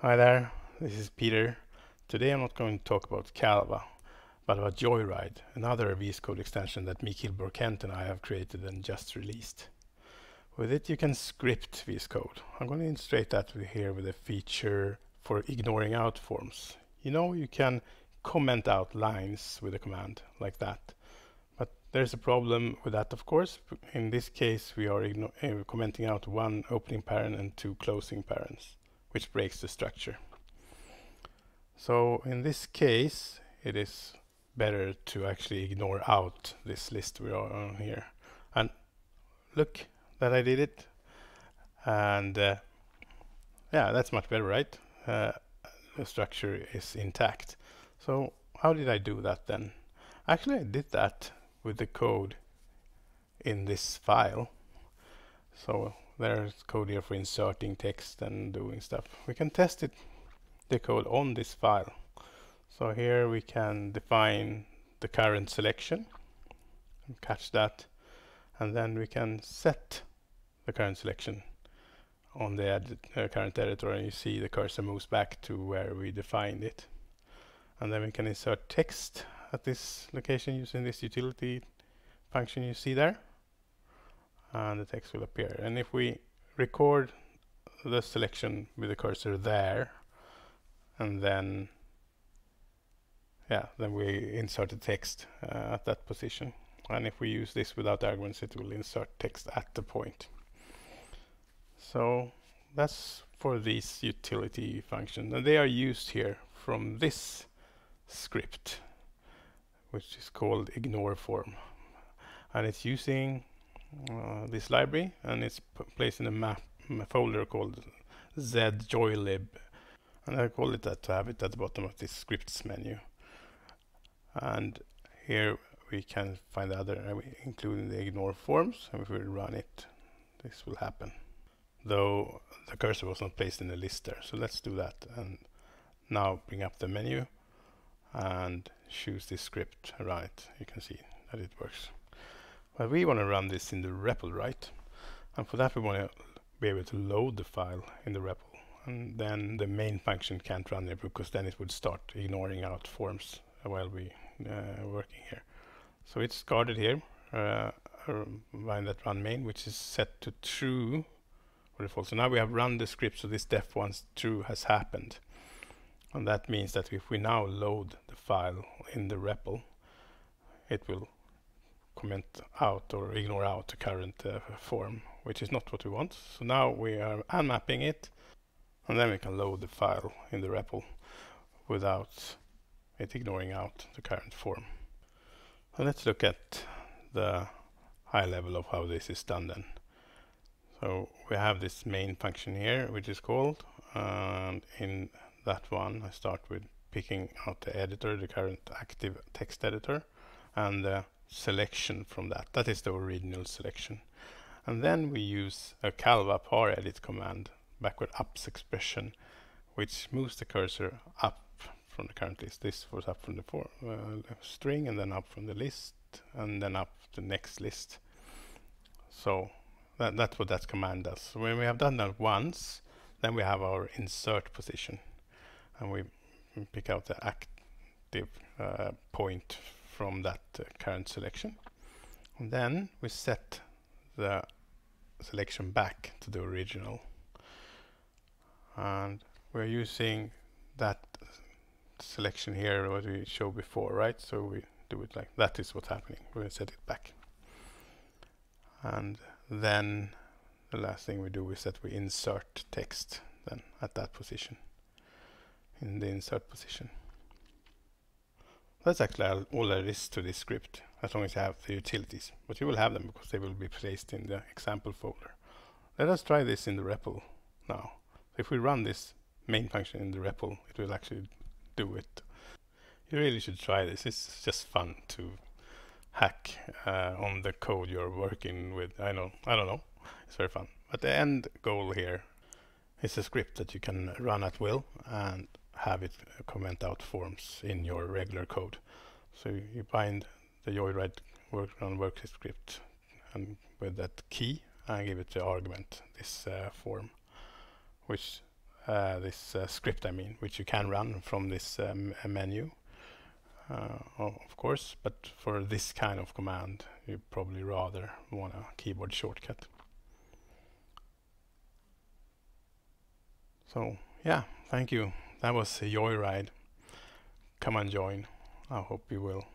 Hi there, this is Peter. Today I'm not going to talk about Calva, but about Joyride, another VS Code extension that Michiel Borkent and I have created and just released. With it you can script VS Code. I'm going to illustrate that here with a feature for ignoring out forms. You know you can comment out lines with a command like that. But there's a problem with that of course. In this case we are uh, commenting out one opening paren and two closing parens which breaks the structure. So in this case, it is better to actually ignore out this list we are on here. And look that I did it. And uh, yeah, that's much better, right? Uh, the structure is intact. So how did I do that then? Actually, I did that with the code in this file. So there's code here for inserting text and doing stuff. We can test it, the code on this file. So here we can define the current selection, catch that, and then we can set the current selection on the edit, uh, current editor and you see the cursor moves back to where we defined it. And then we can insert text at this location using this utility function you see there and the text will appear. And if we record the selection with the cursor there, and then yeah, then we insert the text uh, at that position. And if we use this without arguments, it will insert text at the point. So that's for these utility functions. And they are used here from this script, which is called ignore form. And it's using uh, this library and it's placed in a map a folder called zjoylib. And I call it that to have it at the bottom of this scripts menu. And here we can find the other uh, including the ignore forms and if we run it this will happen. Though the cursor was not placed in the list there so let's do that. And now bring up the menu and choose this script. It you can see that it works but we want to run this in the REPL, right? And for that we want to be able to load the file in the REPL. And then the main function can't run there because then it would start ignoring out forms while we uh, working here. So it's guarded here uh, by that run main, which is set to true or default. So now we have run the script, so this defonce true has happened. And that means that if we now load the file in the REPL, it will comment out or ignore out the current uh, form, which is not what we want. So now we are unmapping it, and then we can load the file in the REPL without it ignoring out the current form. So let's look at the high level of how this is done then. So we have this main function here, which is called, and in that one I start with picking out the editor, the current active text editor, and the selection from that. That is the original selection. And then we use a calva paredit command, backward ups expression, which moves the cursor up from the current list. This was up from the for, uh, string and then up from the list and then up the next list. So that, that's what that command does. So when we have done that once, then we have our insert position and we pick out the active uh, point from that uh, current selection. And then we set the selection back to the original. And we're using that selection here what we showed before, right? So we do it like that is what's happening. We're going to set it back. And then the last thing we do is that we insert text then at that position in the insert position. That's actually all there is to this script, as long as you have the utilities. But you will have them because they will be placed in the example folder. Let us try this in the REPL now. If we run this main function in the REPL, it will actually do it. You really should try this. It's just fun to hack uh, on the code you're working with. I know, I don't know. It's very fun. But the end goal here is a script that you can run at will and have it comment out forms in your regular code. So you bind the Joyride work on work script and with that key and give it the argument, this uh, form, which uh, this uh, script I mean which you can run from this um, menu. Uh, of course but for this kind of command you probably rather want a keyboard shortcut. So yeah thank you that was a joyride. Come and join. I hope you will